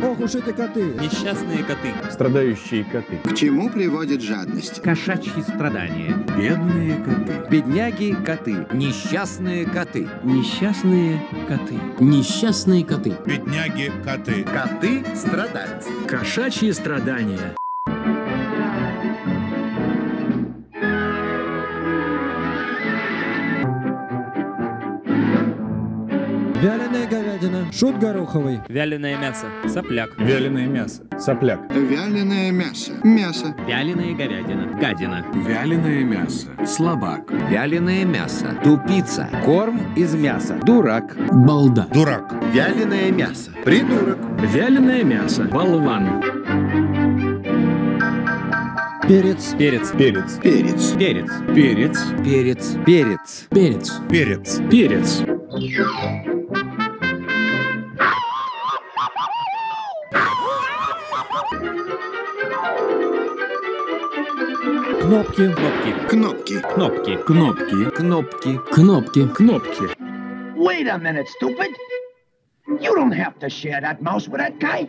Ох уж эти коты. Несчастные коты. Страдающие коты. К чему приводит жадность? Кошачьи страдания. Бедные коты. Бедняги коты. Несчастные коты. Несчастные коты. Несчастные коты. Бедняги коты. Коты страдальцы. Кошачьи страдания. Вяленая говядина. Шут гороховый. Вяленое мясо. Сопляк. Вяленое мясо. Сопляк. Вяленое мясо. Мясо. Вяленая говядина. Гадина. Вяленое мясо. Слабак. Вяленое мясо. Тупица. Корм из мяса. Дурак. Балда. Дурак. Вяленое мясо. Придурок. Вяленое мясо. Болван. Перец. Перец. Перец. Перец. Перец. Перец. Перец. Перец. Перец. Перец. Перец. Кнопки. Кнопки. Кнопки. Кнопки. Кнопки. Кнопки. Кнопки. Кнопки. Wait a minute, stupid. You don't have to share that mouse with that guy.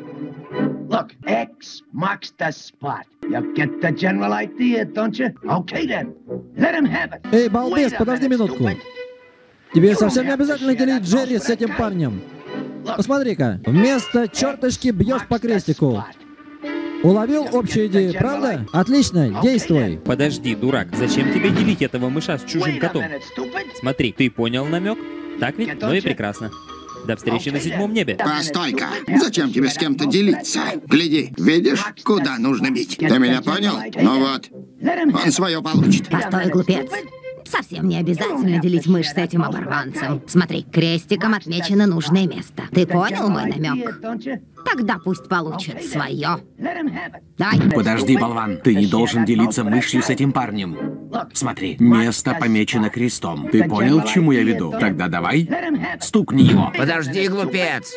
Look, X marks the spot. You get the general idea, don't you? Okay then. Let him have it. Эй, балбес, подожди минутку. Тебе совсем не обязательно делить Джерри с этим парнем. Посмотри-ка, вместо черточки бьешь по крестику. Уловил общую идею, правда? Отлично, действуй. Подожди, дурак. Зачем тебе делить этого мыша с чужим котом? Смотри, ты понял намек? Так ведь? Ну и прекрасно. До встречи на седьмом небе. Постой-ка. Зачем тебе с кем-то делиться? Гляди, видишь, куда нужно бить? Ты меня понял? Ну вот, он свое получит. Постой, глупец. Совсем не обязательно делить мышь с этим оборванцем. Смотри, крестиком отмечено нужное место. Ты понял мой намек? Тогда пусть получит свое. Давай. Подожди, болван. Ты не должен делиться мышью с этим парнем. Смотри, место помечено крестом. Ты понял, к чему я веду? Тогда давай, стукни его. Подожди, глупец.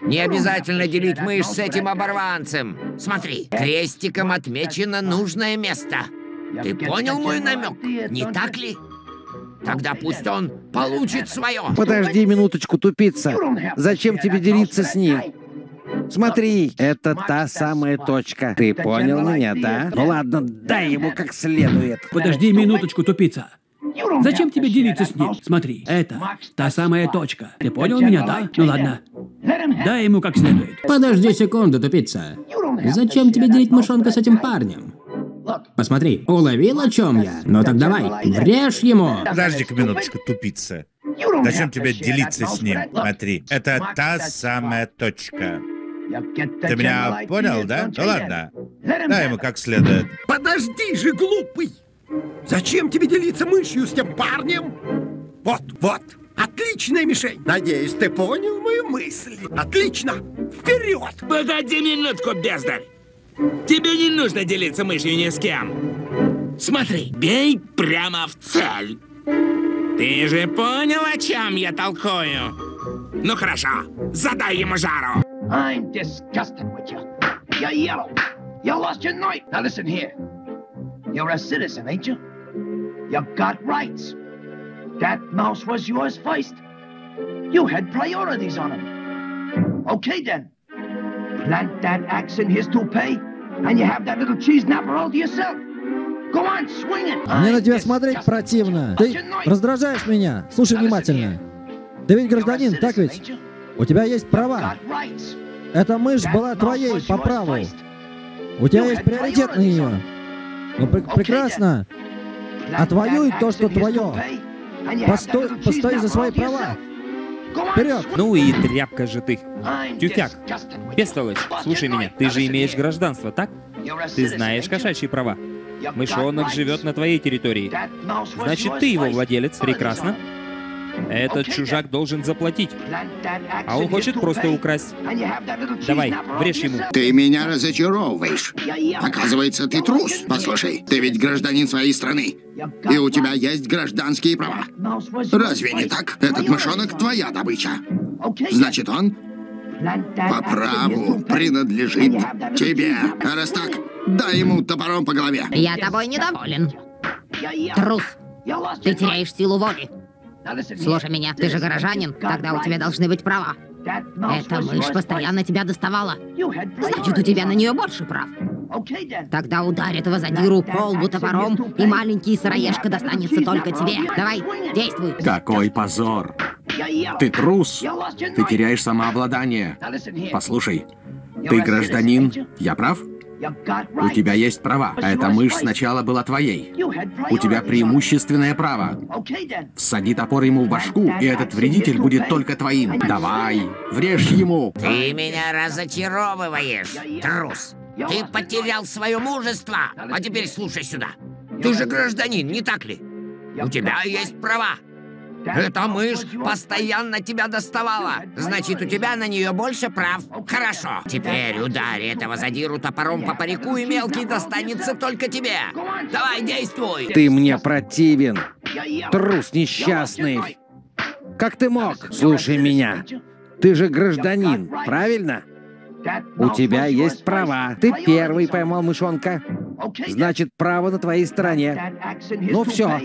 Не обязательно делить мышь с этим оборванцем. Смотри, крестиком отмечено нужное место. Ты понял мой намек? Не так ли? Тогда пусть он получит свое. Подожди минуточку, тупица. Зачем тебе делиться с ним? Смотри, это та самая точка. Ты понял меня, да? Ну ладно, дай ему как следует. Подожди минуточку, тупица. Зачем тебе делиться с ним? Смотри, это та самая точка. Ты понял меня, да? Ну ладно. Дай ему как следует. Подожди секунду, тупица. Зачем тебе делить мышонка с этим парнем? Посмотри, уловил, о чем я? Ну так давай, врежь ему. Подожди-ка минуточку, тупица. Зачем тебе делиться с ним? Смотри, это та самая точка. Ты меня понял, да? Ну ладно. Дай ему как следует. Подожди же, глупый! Зачем тебе делиться мышью с тем парнем? Вот, вот, отличная мишень. Надеюсь, ты понял мою мысль. Отлично! Вперед! Погоди минутку, бездарь! Тебе не нужно делиться мышью ни с кем. Смотри, бей прямо в цель. Ты же понял, о чем я толкую? Ну хорошо, задай ему жару. I'm disgusted with you. You're yellow. You lost your knife. Now listen here. You're a citizen, ain't you? You've got rights. That mouse was yours first. You had priorities on him. Okay then. Plant that axe in his toupee, and you have that little cheese napper all to yourself. Go on, swing it. Мне на тебя смотреть противно. Ты раздражаешь меня. Слушай внимательно. Ты ведь гражданин, так ведь? У тебя есть права. Эта мышь была твоей по праву. У тебя есть приоритет на нее. Ну, пр- прекрасно. Отвоюй то, что твое. Постой, постой за свои права. Вперед! Ну и тряпка же ты. Тюфяк. Бестолочь, слушай меня. Ты же имеешь гражданство, так? Ты знаешь кошачьи права. Мышонок живет на твоей территории. Значит, ты его владелец. Прекрасно. Этот чужак должен заплатить. А он хочет просто украсть. Давай, врежь ему. Ты меня разочаровываешь. Оказывается, ты трус. Послушай, ты ведь гражданин своей страны. И у тебя есть гражданские права. Разве не так? Этот мышонок твоя добыча. Значит, он по праву принадлежит тебе. А раз так, дай ему топором по голове. Я тобой недоволен. Трус. Ты теряешь силу воли. Слушай меня, ты же горожанин, тогда у тебя должны быть права. Эта мышь постоянно тебя доставала. Значит, у тебя на нее больше прав. Тогда ударь этого задиру по лбу топором, и маленький сыроежка достанется только тебе. Давай, действуй. Какой позор! Ты трус! Ты теряешь самообладание. Послушай, ты гражданин, я прав? У тебя есть права, эта мышь сначала была твоей. У тебя преимущественное право. Всади топор ему в башку, и этот вредитель будет только твоим. Давай, врежь ему. Ты меня разочаровываешь, трус. Ты потерял свое мужество. А теперь слушай сюда. Ты же гражданин, не так ли? У тебя есть права. Эта мышь постоянно тебя доставала. Значит, у тебя на нее больше прав. Хорошо. Теперь ударь этого задиру топором по парику, и мелкий достанется только тебе. Давай, действуй. Ты мне противен. Трус несчастный. Как ты мог? Слушай меня. Ты же гражданин, правильно? У тебя есть права. Ты первый поймал мышонка. Значит, право на твоей стороне. Ну все,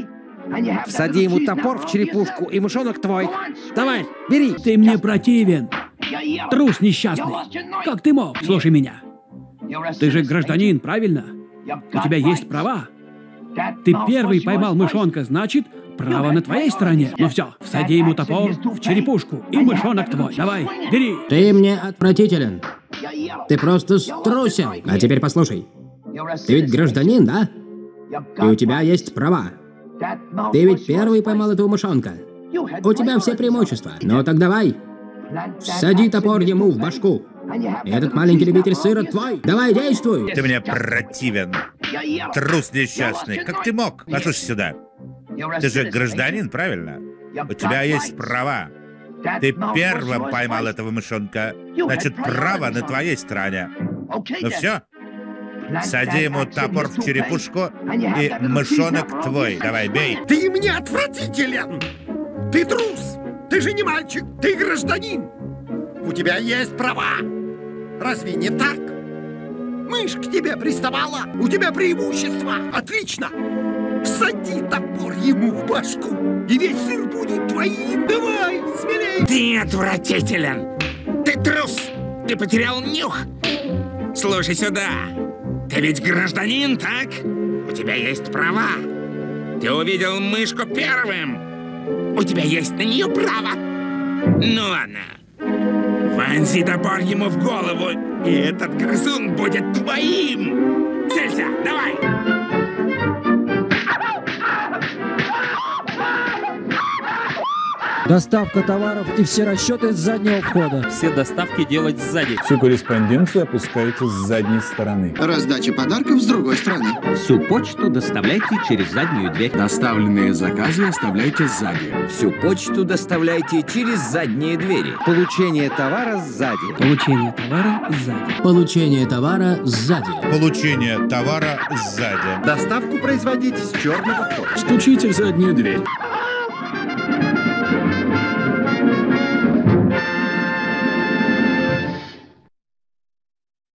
Всади ему топор в черепушку, и мышонок твой. Давай, бери. Ты мне противен. Трус несчастный. Как ты мог? Слушай меня. Ты же гражданин, правильно? У тебя есть права. Ты первый поймал мышонка, значит, право на твоей стороне. Ну все, всади ему топор в черепушку, и мышонок твой. Давай, бери. Ты мне отвратителен. Ты просто струсил. А теперь послушай. Ты ведь гражданин, да? И у тебя есть права. Ты ведь первый поймал этого мышонка. У тебя все преимущества. Ну так давай. Сади топор ему в башку. Этот маленький любитель сыра твой. Давай, действуй. Ты мне противен. Трус несчастный. Как ты мог? Послушай сюда. Ты же гражданин, правильно? У тебя есть права. Ты первым поймал этого мышонка. Значит, право на твоей стороне. Ну все? Сади ему топор в черепушку, и мышонок твой. Давай, бей. Ты мне отвратителен! Ты трус! Ты же не мальчик, ты гражданин! У тебя есть права! Разве не так? Мышь к тебе приставала, у тебя преимущество! Отлично! Всади топор ему в башку, и весь сыр будет твоим! Давай, смелей! Ты отвратителен! Ты трус! Ты потерял нюх! Слушай сюда! Ты ведь гражданин, так? У тебя есть права. Ты увидел мышку первым. У тебя есть на нее право. Ну ладно. Вонзи топор ему в голову, и этот грызун будет твоим. Целься, давай! Доставка товаров и все расчеты с заднего входа. Все доставки делать сзади. Всю корреспонденцию опускаете с задней стороны. Раздача подарков с другой стороны. Всю почту доставляйте через заднюю дверь. Доставленные заказы оставляйте сзади. Всю почту доставляйте через задние двери. Получение товара сзади. Получение товара сзади. Получение товара сзади. Получение товара сзади. Доставку производить с черного хода. Стучите в заднюю дверь.